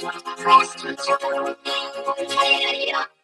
Thank you.